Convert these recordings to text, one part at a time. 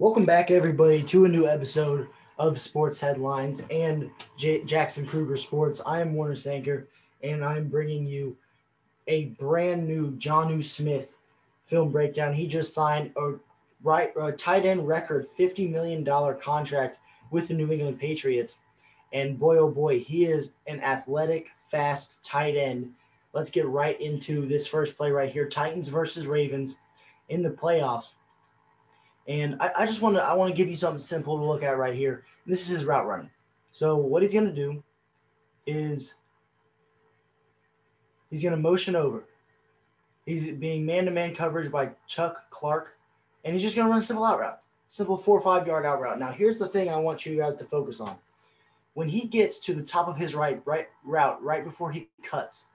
Welcome back, everybody, to a new episode of Sports Headlines and J- Jackson Krueger Sports. I am Warner Sanker, and I'm bringing you a brand new Jonnu Smith film breakdown. He just signed a right a tight end record $50 million contract with the New England Patriots. And boy, oh boy, he is an athletic, fast tight end. Let's get right into this first play right here Titans versus Ravens in the playoffs. And I, I just want to I want to give you something simple to look at right here. This is his route running. So what he's gonna do is he's gonna motion over. He's being man-to-man coverage by Chuck Clark, and he's just gonna run a simple out route, simple four or five yard out route. Now here's the thing I want you guys to focus on. When he gets to the top of his right right route, right before he cuts,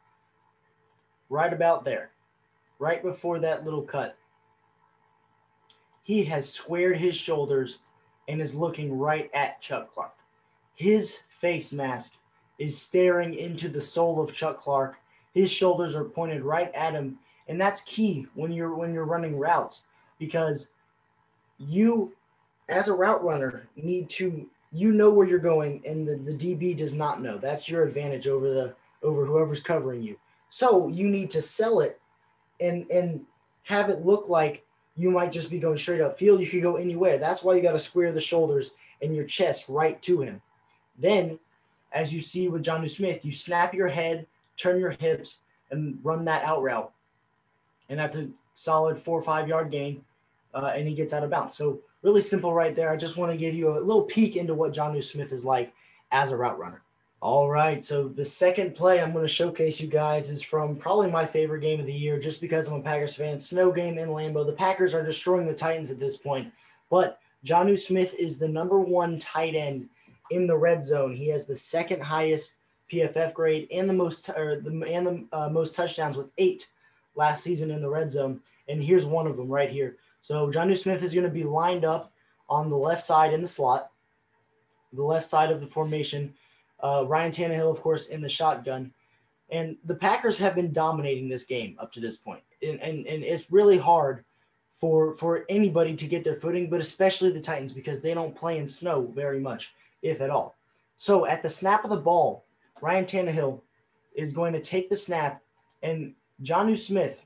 right about there, right before that little cut, he has squared his shoulders and is looking right at Chuck Clark. His face mask is staring into the soul of Chuck Clark. His shoulders are pointed right at him, and that's key when you're when you're running routes because you as a route runner need to you know where you're going and the, the DB does not know. That's your advantage over the over whoever's covering you. So you need to sell it and and have it look like you might just be going straight up field. You could go anywhere. That's why you got to square the shoulders and your chest right to him. Then, as you see with Jonnu Smith, you snap your head, turn your hips, and run that out route. And that's a solid four or five yard gain, uh, and he gets out of bounds. So, really simple right there. I just want to give you a little peek into what Jonnu Smith is like as a route runner. All right. So the second play I'm going to showcase you guys is from probably my favorite game of the year, just because I'm a Packers fan. Snow game in Lambeau. The Packers are destroying the Titans at this point, but Jonnu Smith is the number one tight end in the red zone. He has the second highest PFF grade and the most or the and the uh, most touchdowns with eight last season in the red zone. And here's one of them right here. So Jonnu Smith is going to be lined up on the left side in the slot, the left side of the formation uh, Ryan Tannehill, of course, in the shotgun. And the Packers have been dominating this game up to this point. And, and, and it's really hard for, for anybody to get their footing, but especially the Titans because they don't play in snow very much, if at all. So at the snap of the ball, Ryan Tannehill is going to take the snap, and Jonnu Smith,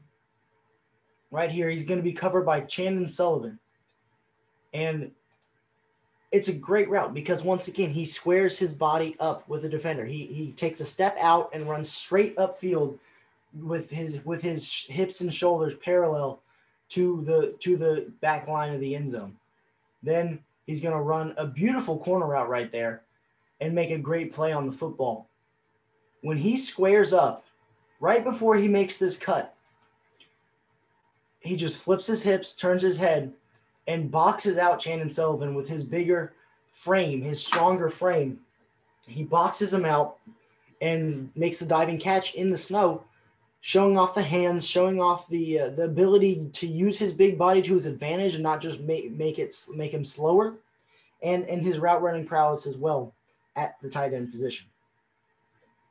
right here, he's going to be covered by Chandon Sullivan. And it's a great route because once again he squares his body up with the defender. He he takes a step out and runs straight upfield with his with his hips and shoulders parallel to the to the back line of the end zone. Then he's going to run a beautiful corner route right there and make a great play on the football. When he squares up right before he makes this cut, he just flips his hips, turns his head, and boxes out Chandon Sullivan with his bigger frame, his stronger frame. He boxes him out and makes the diving catch in the snow, showing off the hands, showing off the uh, the ability to use his big body to his advantage and not just make make it make him slower, and and his route running prowess as well at the tight end position.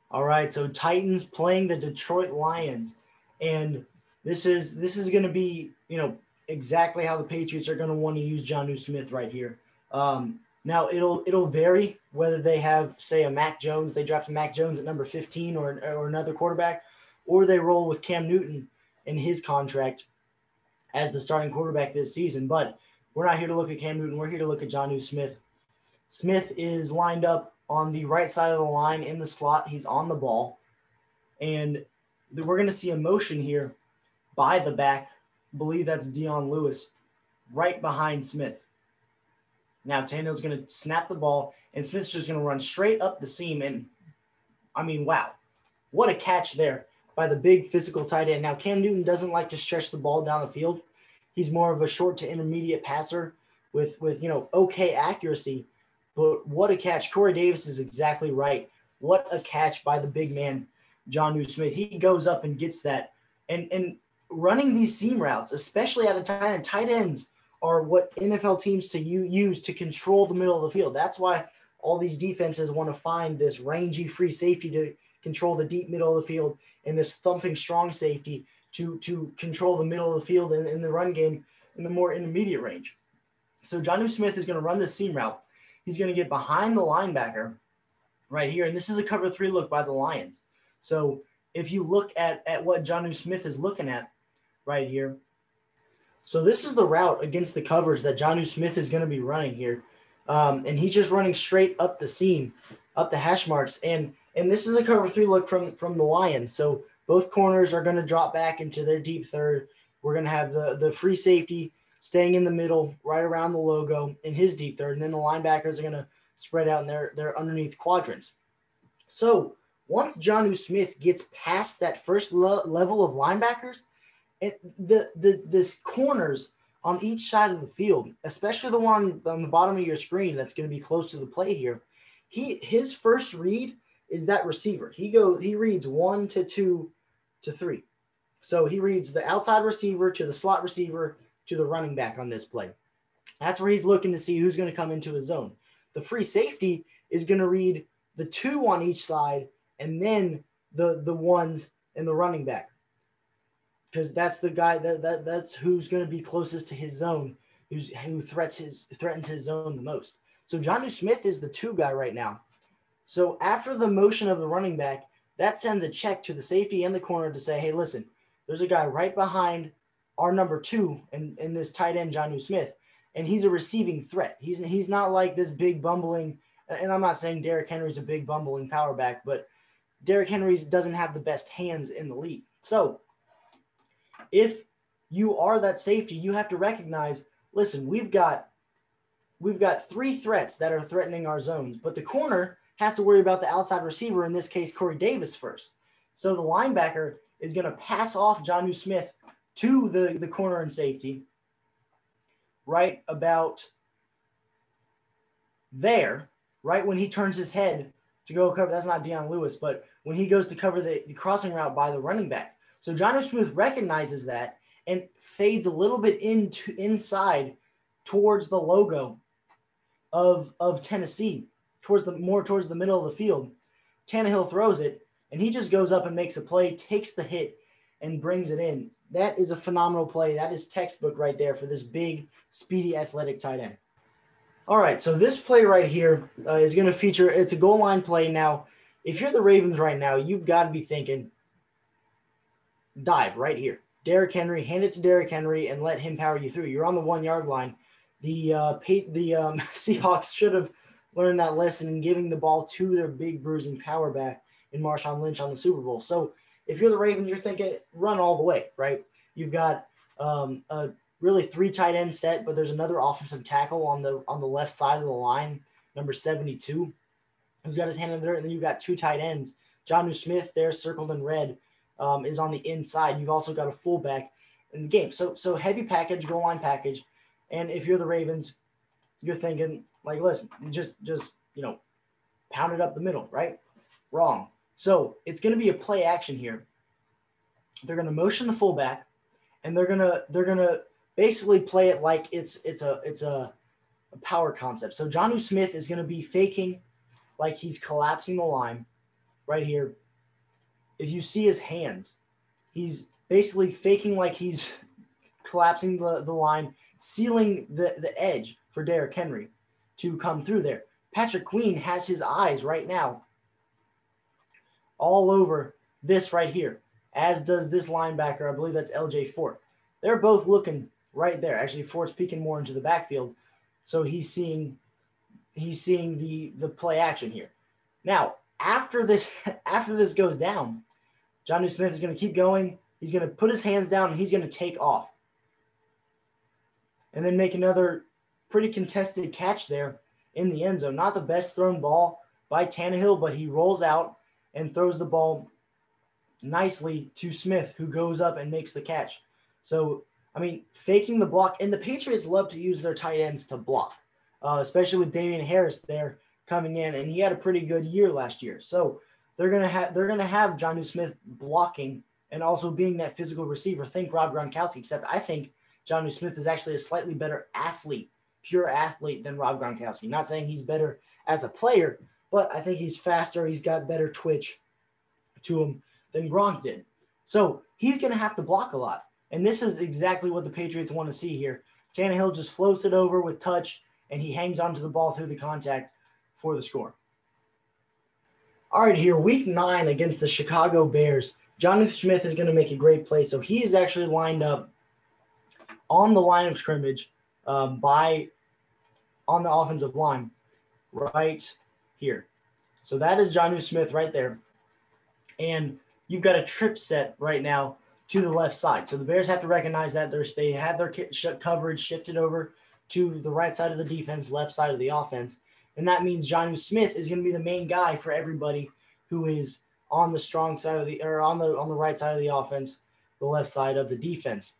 All right, so Titans playing the Detroit Lions, and this is this is going to be you know exactly how the Patriots are going to want to use Jonnu Smith right here. Um, now it'll it'll vary whether they have say a Mac Jones, they draft a Mac Jones at number 15 or or another quarterback, or they roll with Cam Newton in his contract as the starting quarterback this season. But we're not here to look at Cam Newton. We're here to look at Jonnu Smith. Smith is lined up on the right side of the line in the slot. He's on the ball, and we're going to see a motion here by the back believe that's Dion Lewis, right behind Smith. Now Tannehill's going to snap the ball, and Smith's just going to run straight up the seam. And I mean, wow, what a catch there by the big physical tight end. Now Cam Newton doesn't like to stretch the ball down the field. He's more of a short to intermediate passer with with you know okay accuracy. But what a catch! Corey Davis is exactly right. What a catch by the big man, Jonnu Smith. He goes up and gets that. And and running these seam routes, especially at a tight end, tight ends are what NFL teams to use to control the middle of the field. That's why all these defenses want to find this rangy free safety to control the deep middle of the field and this thumping strong safety to to control the middle of the field in, in the run game in the more intermediate range. So Jonnu Smith is going to run this seam route. He's going to get behind the linebacker right here. And this is a cover three look by the Lions. So if you look at, at what Jonnu Smith is looking at right here, so this is the route against the covers that Jonnu Smith is going to be running here. Um, and he's just running straight up the seam, up the hash marks. And and this is a cover three look from from the Lions. So both corners are going to drop back into their deep third. We're going to have the the free safety staying in the middle, right around the logo in his deep third, and then the linebackers are going to spread out in their their underneath quadrants. So once Jonnu Smith gets past that first le- level of linebackers, and the the this corners on each side of the field, especially the one on the bottom of your screen that's going to be close to the play here, he his first read is that receiver. He goes he reads one to two to three. So he reads the outside receiver to the slot receiver to the running back on this play. That's where he's looking to see who's going to come into his zone. The free safety is going to read the two on each side and then the the ones in the running back because that's the guy that, that that's who's going to be closest to his zone, who's who threats his threatens his zone the most. So Jonnu Smith is the two guy right now. So after the motion of the running back, that sends a check to the safety and the corner to say, hey, listen, there's a guy right behind our number two in, in this tight end, Jonnu Smith, and he's a receiving threat. He's he's not like this big bumbling, and I'm not saying Derrick Henry's a big bumbling power back, but Derrick Henry doesn't have the best hands in the league. So if you are that safety, you have to recognize, listen, we've got we've got three threats that are threatening our zones, but the corner has to worry about the outside receiver, in this case, Corey Davis first. So the linebacker is going to pass off Jonnu Smith to the, the corner and safety right about there, right when he turns his head to go cover. That's not Dion Lewis, but when he goes to cover the, the crossing route by the running back. So Jonnu Smith recognizes that and fades a little bit into inside towards the logo of, of Tennessee, towards the more towards the middle of the field. Tannehill throws it, and he just goes up and makes a play, takes the hit, and brings it in. That is a phenomenal play. That is textbook right there for this big, speedy, athletic tight end. All right, so this play right here uh, is going to feature. It's a goal line play. Now, if you're the Ravens right now, you've got to be thinking, dive right here. Derrick Henry, hand it to Derrick Henry and let him power you through. You're on the one yard line. The uh, the um, Seahawks should have learned that lesson in giving the ball to their big bruising power back in Marshawn Lynch on the Super Bowl. So if you're the Ravens, you're thinking run all the way, right? You've got um, a really three tight end set, but there's another offensive tackle on the on the left side of the line, number 72, who's got his hand in there, and then you've got two tight ends. Jonnu Smith there, circled in red, um, is on the inside. You've also got a fullback in the game. So so heavy package, goal line package, and if you're the Ravens, you're thinking like, listen, just just you know, pound it up the middle, right? Wrong. So it's going to be a play action here. They're going to motion the fullback, and they're gonna they're gonna basically play it like it's it's a it's a, a power concept. So Jonnu Smith is going to be faking like he's collapsing the line right here, if you see his hands, he's basically faking like he's collapsing the, the line, sealing the, the edge for Derrick Henry to come through there. Patrick Queen has his eyes right now all over this right here, as does this linebacker. I believe that's LJ Fort. They're both looking right there. Actually, Fort's peeking more into the backfield, so he's seeing he's seeing the the play action here. Now, after this after this goes down, Jonnu Smith is going to keep going. He's going to put his hands down and he's going to take off. And then make another pretty contested catch there in the end zone. Not the best thrown ball by Tannehill, but he rolls out and throws the ball nicely to Smith, who goes up and makes the catch. So, I mean, faking the block, and the Patriots love to use their tight ends to block, uh, especially with Damien Harris there coming in, and he had a pretty good year last year. So they're gonna have they're gonna have Jonnu Smith blocking and also being that physical receiver. Think Rob Gronkowski, except I think Jonnu Smith is actually a slightly better athlete, pure athlete than Rob Gronkowski. Not saying he's better as a player, but I think he's faster. He's got better twitch to him than Gronk did. So he's going to have to block a lot. And this is exactly what the Patriots want to see here. Tannehill just floats it over with touch, and he hangs onto the ball through the contact for the score. All right, here, week nine against the Chicago Bears. Jonnu Smith is going to make a great play. So he is actually lined up on the line of scrimmage um, by on the offensive line right here. So that is Jonnu Smith right there. And you've got a trip set right now to the left side. So the Bears have to recognize that there's, they have their coverage shifted over to the right side of the defense, left side of the offense. And that means Jonnu Smith is going to be the main guy for everybody who is on the strong side of the or on the on the right side of the offense, the left side of the defense.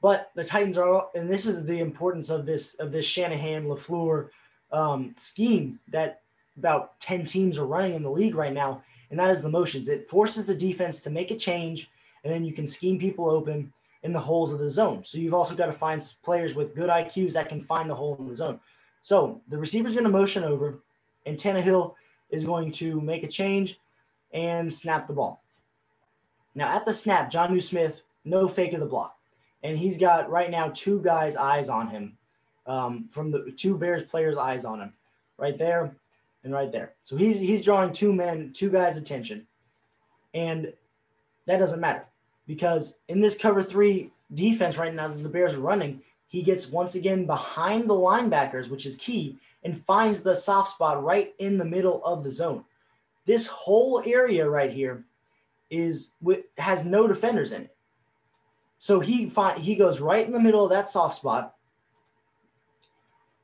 But the Titans are, and this is the importance of this of this Shanahan Lafleur um, scheme that about ten teams are running in the league right now, and that is the motions. It forces the defense to make a change, and then you can scheme people open in the holes of the zone. So you've also got to find players with good IQs that can find the hole in the zone. So the receiver's going to motion over, and Tannehill is going to make a change and snap the ball. Now at the snap, Jonnu Smith, no fake of the block. And he's got right now two guys' eyes on him um, from the two Bears players' eyes on him right there and right there. So he's he's drawing two men, two guys' attention. And that doesn't matter because in this cover three defense right now that the Bears are running, he gets once again behind the linebackers, which is key, and finds the soft spot right in the middle of the zone. This whole area right here is has no defenders in it. So he find, he goes right in the middle of that soft spot,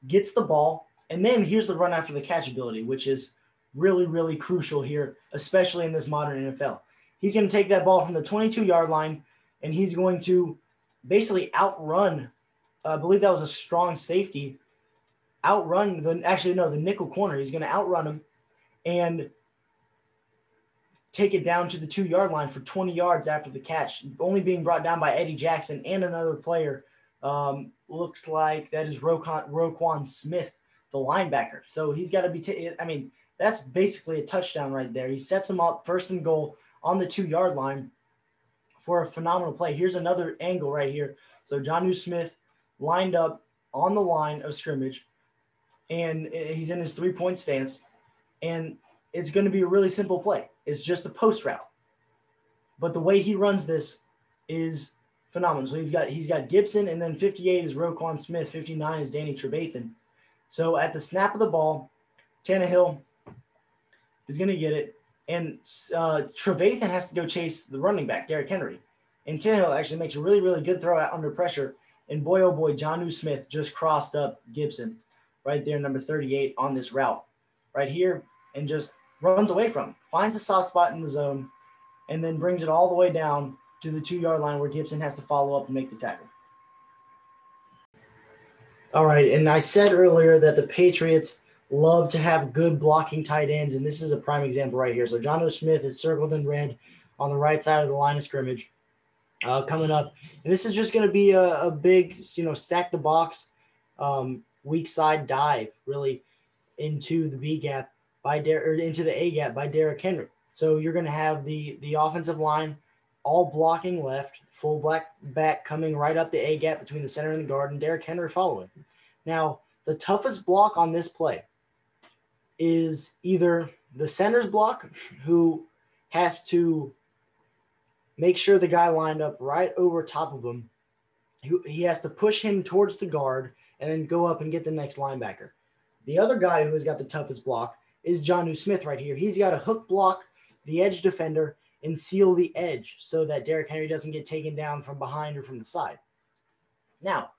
gets the ball, and then here's the run after the catch ability, which is really really crucial here, especially in this modern NFL. He's going to take that ball from the 22 yard line, and he's going to basically outrun. I believe that was a strong safety outrun the actually no the nickel corner. He's going to outrun him and take it down to the two yard line for 20 yards after the catch, only being brought down by Eddie Jackson and another player. Um, looks like that is Roquan, Roquan Smith, the linebacker. So he's got to be. T- I mean, that's basically a touchdown right there. He sets him up first and goal on the two yard line for a phenomenal play. Here's another angle right here. So Jonnu Smith lined up on the line of scrimmage and he's in his three point stance, and it's going to be a really simple play. It's just a post route, but the way he runs this is phenomenal. So he's got he's got Gipson, and then 58 is Roquan Smith, 59 is Danny Trevathan. So at the snap of the ball, Tannehill is going to get it, and uh, Trevathan has to go chase the running back, Derrick Henry. And Tannehill actually makes a really, really good throw out under pressure. And boy, oh boy, Jonnu Smith just crossed up Gipson right there, number 38 on this route, right here, and just runs away from him, finds the soft spot in the zone, and then brings it all the way down to the two yard line where Gipson has to follow up and make the tackle. All right, and I said earlier that the Patriots love to have good blocking tight ends, and this is a prime example right here. So Jonnu Smith is circled in red on the right side of the line of scrimmage uh, coming up, and this is just going to be a, a, big, you know, stack the box um, weak side dive really into the B gap by Der- or into the A gap by Derrick Henry. So you're going to have the the offensive line all blocking left, full black back coming right up the A gap between the center and the guard, and Derrick Henry following. Now, the toughest block on this play is either the center's block, who has to make sure the guy lined up right over top of him. He has to push him towards the guard and then go up and get the next linebacker. The other guy who has got the toughest block is Jonnu Smith right here. He's got to hook block the edge defender and seal the edge so that Derrick Henry doesn't get taken down from behind or from the side. Now,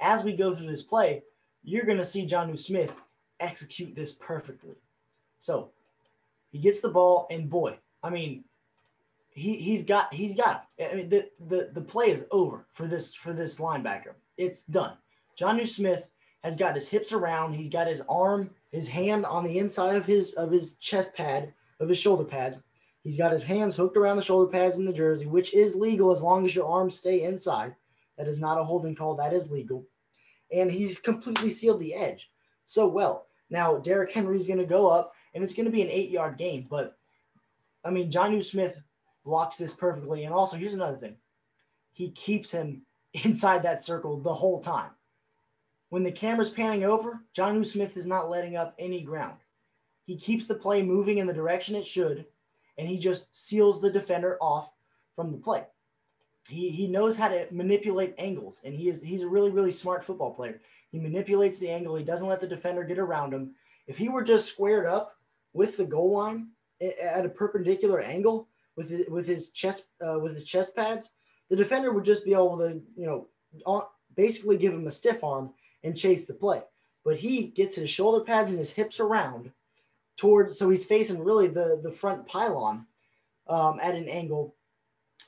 as we go through this play, you're going to see Jonnu Smith execute this perfectly. So he gets the ball, and boy, I mean, he he's got he's got. I mean, the the the play is over for this for this linebacker. It's done. Jonnu Smith has got his hips around. He's got his arm, his hand on the inside of his of his chest pad, of his shoulder pads. He's got his hands hooked around the shoulder pads in the jersey, which is legal as long as your arms stay inside. That is not a holding call. That is legal. And he's completely sealed the edge so well. Now, Derrick Henry is going to go up, and it's going to be an eight yard gain. But, I mean, Jonnu Smith blocks this perfectly. And also, here's another thing he keeps him inside that circle the whole time. When the camera's panning over, Jonnu Smith is not letting up any ground. He keeps the play moving in the direction it should, and he just seals the defender off from the play. He, he knows how to manipulate angles, and he is he's a really really smart football player. He manipulates the angle. He doesn't let the defender get around him. If he were just squared up with the goal line eh, at a perpendicular angle with his, with his chest uh, with his chest pads, the defender would just be able to you know basically give him a stiff arm and chase the play. But he gets his shoulder pads and his hips around towards so he's facing really the the front pylon um, at an angle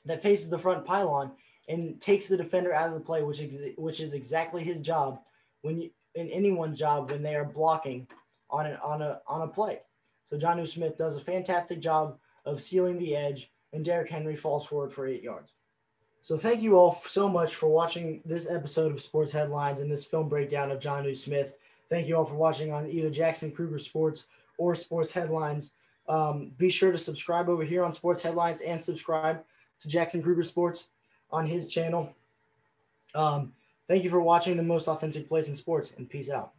that faces the front pylon and takes the defender out of the play, which is which is exactly his job when you in anyone's job when they are blocking on an on a on a play. So Jonnu Smith does a fantastic job of sealing the edge, and Derrick Henry falls forward for eight yards. So thank you all so much for watching this episode of Sports Headlines and this film breakdown of Jonnu Smith. Thank you all for watching on either Jackson Krueger Sports or Sports Headlines. Um, be sure to subscribe over here on Sports Headlines and subscribe to Jackson Krueger Sports on his channel. Um, thank you for watching the most authentic place in sports, and peace out.